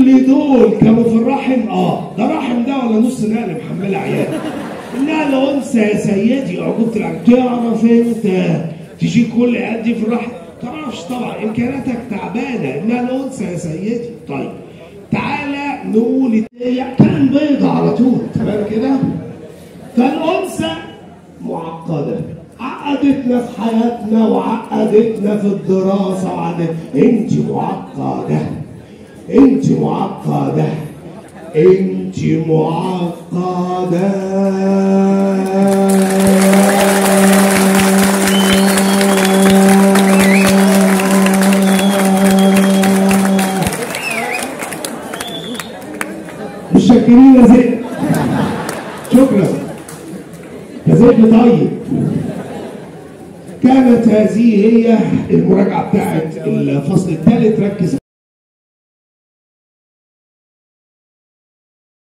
دول كانوا في الرحم؟ آه. ده رحم ده ولا نص نقل محمله عيال انها لو انثى يا سيدي عقوبة العقل تعرف أنت تجي كل قد في الرحم؟ تعرفش طبعا إمكانياتك تعبانة. انها لو انثى يا سيدي. طيب تعالى نقول كان بيضة على طول تمام كده؟ فالانثى معقدة. عقدتنا في حياتنا وعقدتنا في الدراسة وعقدت. أنت معقدة. انت معقدة انت معقدة. متشكرين يا زيد شكرا. يا زيد طيب. كانت هذه هي المراجعة بتاعت الفصل الثالث. ركز.